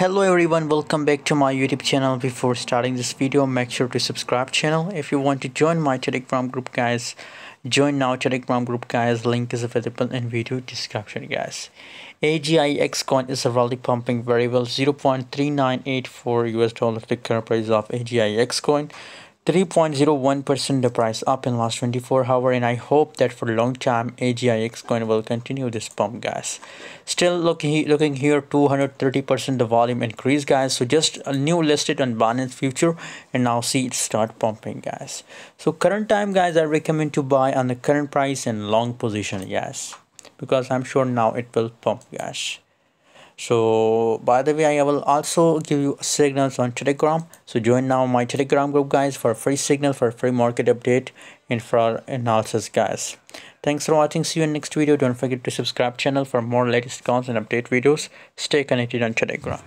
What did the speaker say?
hello everyone welcome back to my youtube channel. Before starting this video make sure to subscribe channel. If you want to join my telegram group guys join now telegram group guys. Link is available in video description guys. Agix coin is really pumping very well 0.3984 us dollar the current price of agix coin 3.01% the price up in last 24 hour and I hope that for long time AGIX coin will continue this pump guys. Still looking looking here 230% the volume increase guys. So just a new listed on Binance future and now see it start pumping guys. So current time guys I recommend to buy on the current price and long position yes. Because I'm sure now it will pump guys so by the way i will also give you signals on telegram. So join now my telegram group guys for free signal for free market update and for analysis guys. Thanks for watching. See you in next video. Don't forget to subscribe channel for more latest content update videos. Stay connected on telegram